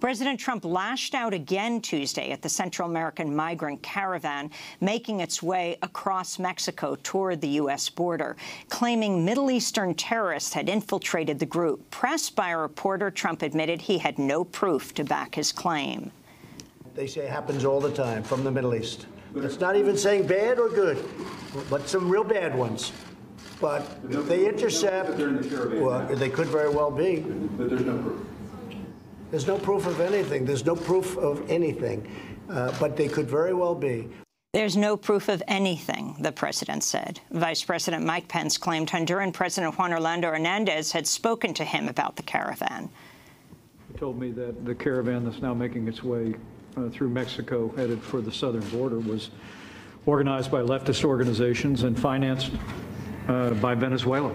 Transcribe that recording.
President Trump lashed out again Tuesday at the Central American migrant caravan making its way across Mexico toward the U.S. border, claiming Middle Eastern terrorists had infiltrated the group. Pressed by a reporter, Trump admitted he had no proof to back his claim. They say it happens all the time from the Middle East. It's not even saying bad or good, but some real bad ones. But if they intercept, well, they could very well be. But there's no proof. There's no proof of anything. There's no proof of anything. Uh, but they could very well be. There's no proof of anything, the president said. Vice President Mike Pence claimed Honduran President Juan Orlando Hernandez had spoken to him about the caravan. He told me that the caravan that's now making its way uh, through Mexico, headed for the southern border, was organized by leftist organizations and financed uh, by Venezuela.